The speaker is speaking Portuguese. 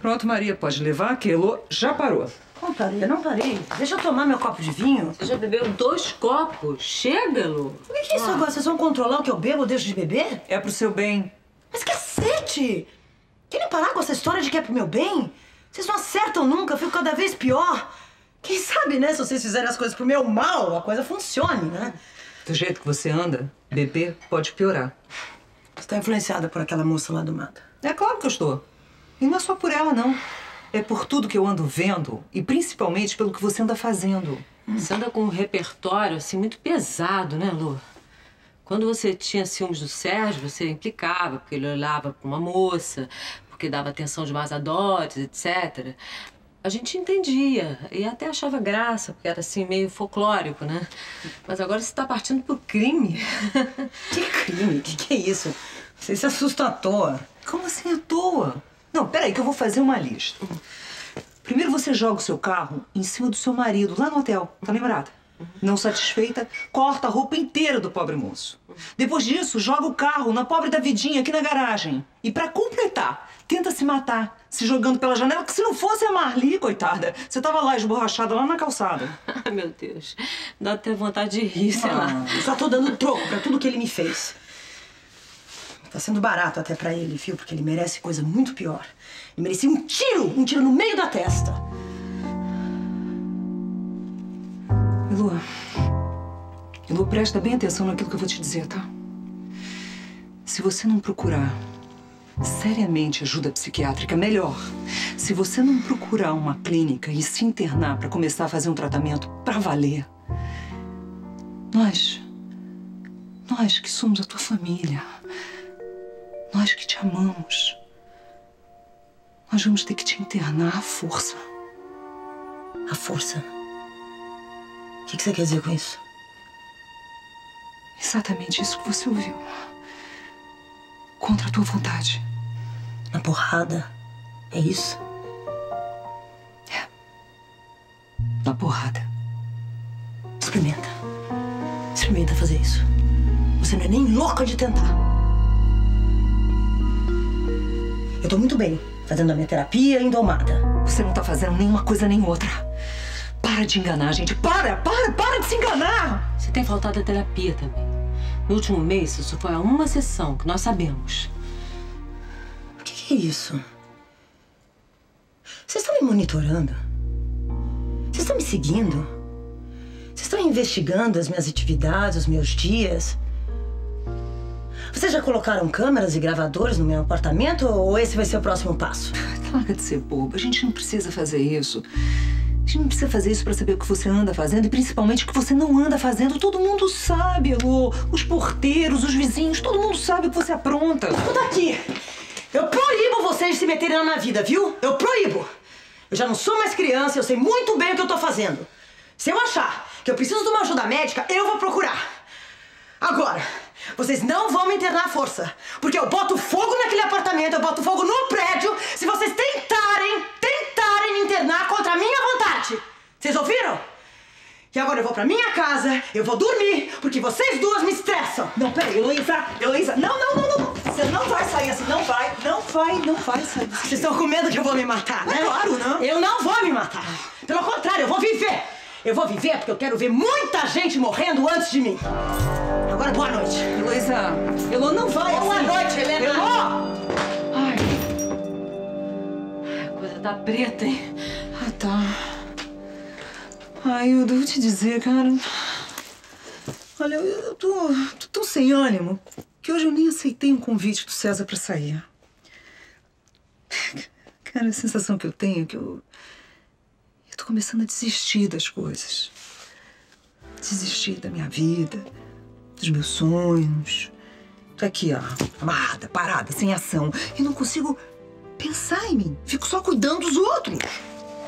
Pronto, Maria, pode levar, que Elô já parou. Não parei, não parei. Deixa eu tomar meu copo de vinho. Você já bebeu dois copos. Chega, Lu. O que, que é isso agora? Vocês vão controlar o que eu bebo ou deixo de beber? É pro seu bem. Mas cacete! Querem parar com essa história de que é pro meu bem? Vocês não acertam nunca, eu fico cada vez pior. Quem sabe, né, se vocês fizerem as coisas pro meu mal, a coisa funcione, né? Do jeito que você anda, beber pode piorar. Você tá influenciada por aquela moça lá do mato. É claro que eu estou. E não é só por ela, não. É por tudo que eu ando vendo e principalmente pelo que você anda fazendo. Você anda com um repertório, assim, muito pesado, né, Lu? Quando você tinha ciúmes do Sérgio, você implicava, porque ele olhava pra uma moça, porque dava atenção demais a dotes, etc. A gente entendia e até achava graça, porque era assim, meio folclórico, né? Mas agora você tá partindo pro crime. Que crime? Que que é isso? Você se assusta à toa. Como assim à toa? Não, peraí que eu vou fazer uma lista. Primeiro você joga o seu carro em cima do seu marido, lá no hotel, tá lembrada? Não satisfeita, corta a roupa inteira do pobre moço. Depois disso, joga o carro na pobre Davidinha aqui na garagem. E pra completar, tenta se matar, se jogando pela janela, que se não fosse a Marli, coitada, você tava lá esborrachada lá na calçada. Ai, meu Deus. Dá até vontade de rir, sei lá. Eu só tô dando troco pra tudo que ele me fez. Tá sendo barato até pra ele, viu? Porque ele merece coisa muito pior. Ele merecia um tiro! Um tiro no meio da testa! Elô, Elô, presta bem atenção naquilo que eu vou te dizer, tá? Se você não procurar seriamente ajuda psiquiátrica, melhor. Se você não procurar uma clínica e se internar pra começar a fazer um tratamento pra valer, nós, nós que somos a tua família, nós que te amamos, nós vamos ter que te internar à força. A força. O que que você quer dizer com isso? Exatamente isso que você ouviu. Contra a tua vontade. Na porrada? É isso? Na porrada. Experimenta. Experimenta fazer isso. Você não é nem louca de tentar. Eu tô muito bem fazendo a minha terapia indomada. Você não tá fazendo nenhuma coisa nem outra. Para de enganar, gente. Para, para, para de se enganar! Você tem faltado a terapia também. No último mês, só foi a uma sessão, que nós sabemos. O que, que é isso? Vocês estão me monitorando? Vocês estão me seguindo? Vocês estão investigando as minhas atividades, os meus dias? Vocês já colocaram câmeras e gravadores no meu apartamento ou esse vai ser o próximo passo? Larga de ser boba. A gente não precisa fazer isso. A gente não precisa fazer isso pra saber o que você anda fazendo e principalmente o que você não anda fazendo. Todo mundo sabe, Elô. Os porteiros, os vizinhos, todo mundo sabe o que você apronta. Escuta aqui! Eu proíbo vocês de se meterem na minha vida, viu? Eu proíbo! Eu já não sou mais criança, eu sei muito bem o que eu tô fazendo. Se eu achar que eu preciso de uma ajuda médica, eu vou procurar. Agora, vocês não vão me internar à força. Porque eu boto fogo naquele apartamento, eu boto fogo no prédio, se vocês tentarem, tentarem me internar contra a minha vontade. Vocês ouviram? E agora eu vou pra minha casa, eu vou dormir, porque vocês duas me estressam. Não, peraí, Heloísa, Heloísa, não, não, não, não. Você não vai sair assim, não vai, não vai, não vai sair. Vocês estão com medo que eu vou me matar, né? É claro, não. Eu não vou me matar. Pelo contrário, eu vou viver. Eu vou viver porque eu quero ver muita gente morrendo antes de mim. Agora, boa noite. Heloísa, Elô não vai Boa assim. noite, Helena. Elô! Ai, A coisa tá preta, hein? ah, tá. Ai, eu devo te dizer, cara. Olha, eu tô, tô tão sem ânimo que hoje eu nem aceitei um convite do César pra sair. Cara, a sensação que eu tenho é que. Eu tô começando a desistir das coisas. Desistir da minha vida, dos meus sonhos. Tô aqui, ó, amarrada, parada, sem ação. E não consigo pensar em mim. Fico só cuidando dos outros.